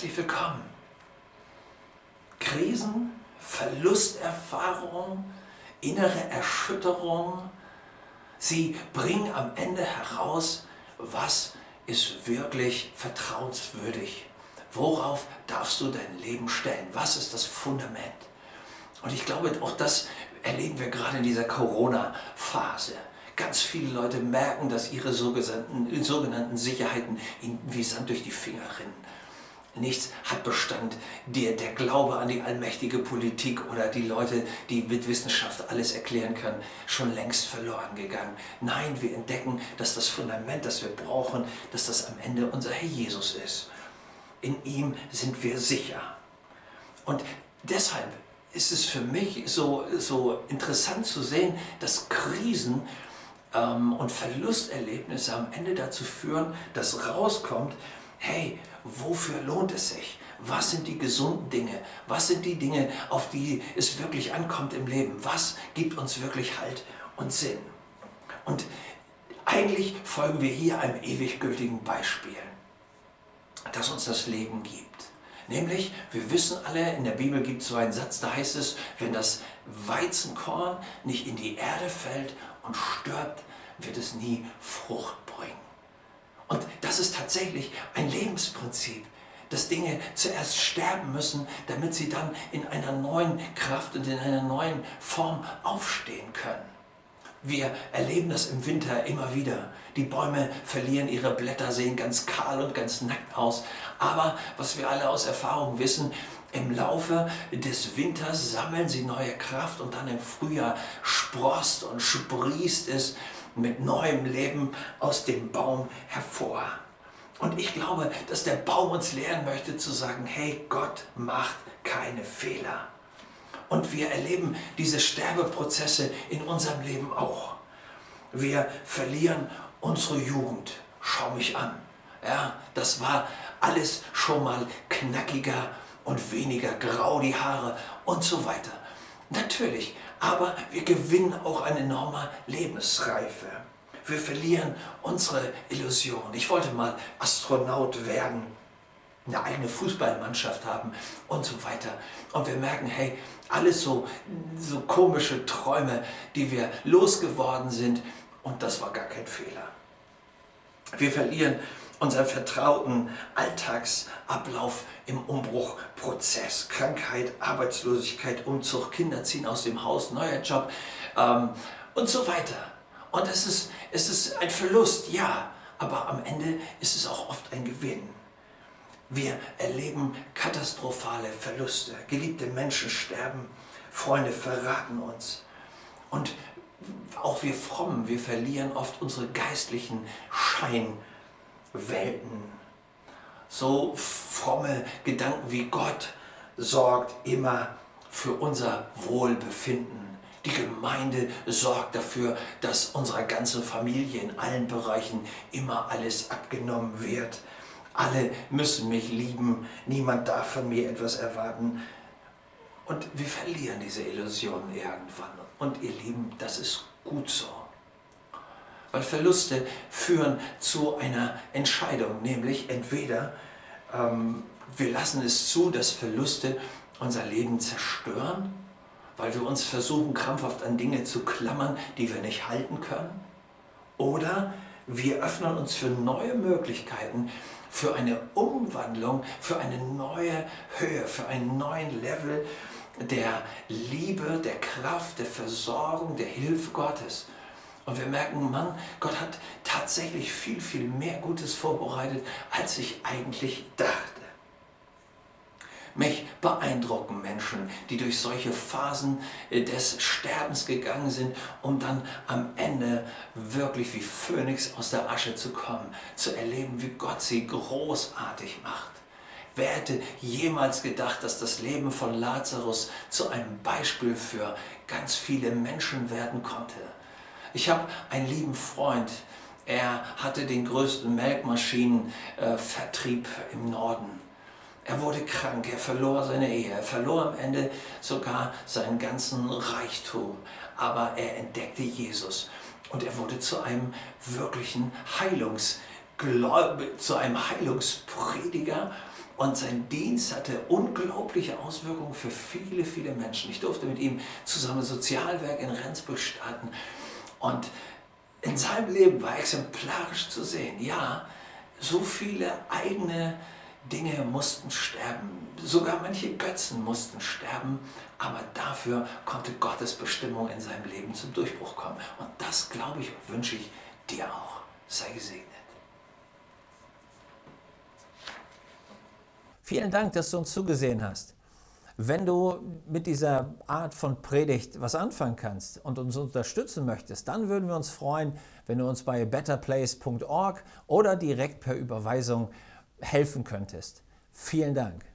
Herzlich willkommen. Krisen, Verlusterfahrung, innere Erschütterung, sie bringen am Ende heraus, was ist wirklich vertrauenswürdig. Worauf darfst du dein Leben stellen? Was ist das Fundament? Und ich glaube, auch das erleben wir gerade in dieser Corona-Phase. Ganz viele Leute merken, dass ihre sogenannten, Sicherheiten wie Sand durch die Finger rinnen. Nichts hat Bestand. Der, der Glaube an die allmächtige Politik oder die Leute, die mit Wissenschaft alles erklären können, schon längst verloren gegangen. Nein, wir entdecken, dass das Fundament, das wir brauchen, dass das am Ende unser Herr Jesus ist. In ihm sind wir sicher. Und deshalb ist es für mich so, so interessant zu sehen, dass Krisen ähm, und Verlusterlebnisse am Ende dazu führen, dass rauskommt, hey, wofür lohnt es sich? Was sind die gesunden Dinge? Was sind die Dinge, auf die es wirklich ankommt im Leben? Was gibt uns wirklich Halt und Sinn? Und eigentlich folgen wir hier einem ewig gültigen Beispiel, das uns das Leben gibt. Nämlich, wir wissen alle, in der Bibel gibt es so einen Satz, da heißt es, wenn das Weizenkorn nicht in die Erde fällt und stirbt, wird es nie Frucht bringen. Und das ist tatsächlich ein Lebensprinzip, dass Dinge zuerst sterben müssen, damit sie dann in einer neuen Kraft und in einer neuen Form aufstehen können. Wir erleben das im Winter immer wieder. Die Bäume verlieren ihre Blätter, sehen ganz kahl und ganz nackt aus. Aber was wir alle aus Erfahrung wissen, im Laufe des Winters sammeln sie neue Kraft und dann im Frühjahr sprost und sprießt es mit neuem Leben aus dem Baum hervor. Und ich glaube, dass der Baum uns lehren möchte zu sagen, hey, Gott macht keine Fehler. Und wir erleben diese Sterbeprozesse in unserem Leben auch. Wir verlieren unsere Jugend. Schau mich an. Ja, das war alles schon mal knackiger und weniger grau die Haare und so weiter. Natürlich, aber wir gewinnen auch eine enorme Lebensreife. Wir verlieren unsere Illusion. Ich wollte mal Astronaut werden, eine eigene Fußballmannschaft haben und so weiter. Und wir merken, hey, alles so, so komische Träume, die wir losgeworden sind. Und das war gar kein Fehler. Wir verlieren unseren vertrauten Alltagsablauf im Umbruchprozess. Krankheit, Arbeitslosigkeit, Umzug, Kinder ziehen aus dem Haus, neuer Job ähm, und so weiter. Und es ist, es ist ein Verlust, ja, aber am Ende ist es auch oft ein Gewinn. Wir erleben katastrophale Verluste. Geliebte Menschen sterben, Freunde verraten uns. Und auch wir Frommen, wir verlieren oft unsere geistlichen Scheinwelten. So fromme Gedanken wie Gott sorgt immer für unser Wohlbefinden. Die Gemeinde sorgt dafür, dass unserer ganzen Familie in allen Bereichen immer alles abgenommen wird. Alle müssen mich lieben, niemand darf von mir etwas erwarten. Und wir verlieren diese Illusionen irgendwann. Und ihr Lieben, das ist gut so. Weil Verluste führen zu einer Entscheidung, nämlich entweder ähm, wir lassen es zu, dass Verluste unser Leben zerstören, weil wir uns versuchen, krampfhaft an Dinge zu klammern, die wir nicht halten können, oder wir öffnen uns für neue Möglichkeiten, für eine Umwandlung, für eine neue Höhe, für einen neuen Level der Liebe, der Kraft, der Versorgung, der Hilfe Gottes. Und wir merken, Mann, Gott hat tatsächlich viel, viel mehr Gutes vorbereitet, als ich eigentlich dachte. Mich beeindrucken Menschen, die durch solche Phasen äh, des Sterbens gegangen sind, um dann am Ende wirklich wie Phönix aus der Asche zu kommen, zu erleben, wie Gott sie großartig macht. Wer hätte jemals gedacht, dass das Leben von Lazarus zu einem Beispiel für ganz viele Menschen werden konnte? Ich habe einen lieben Freund, er hatte den größten Melkmaschinenvertrieb im Norden. Er wurde krank, er verlor seine Ehe, er verlor am Ende sogar seinen ganzen Reichtum. Aber er entdeckte Jesus und er wurde zu einem wirklichen Heilungsgläubigen, zu einem Heilungsprediger und sein Dienst hatte unglaubliche Auswirkungen für viele, viele Menschen. Ich durfte mit ihm zusammen Sozialwerk in Rendsburg starten und in seinem Leben war exemplarisch zu sehen. Ja, so viele eigene Dinge mussten sterben, sogar manche Götzen mussten sterben, aber dafür konnte Gottes Bestimmung in seinem Leben zum Durchbruch kommen. Und das glaube ich und wünsche ich dir auch. Sei gesegnet. Vielen Dank, dass du uns zugesehen hast. Wenn du mit dieser Art von Predigt was anfangen kannst und uns unterstützen möchtest, dann würden wir uns freuen, wenn du uns bei betterplace.org oder direkt per Überweisung helfen könntest. Vielen Dank.